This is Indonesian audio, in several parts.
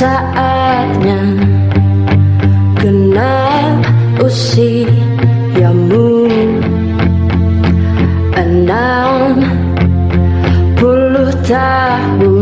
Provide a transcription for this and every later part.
saatnya genap usiamu. Enam puluh tahun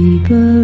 一个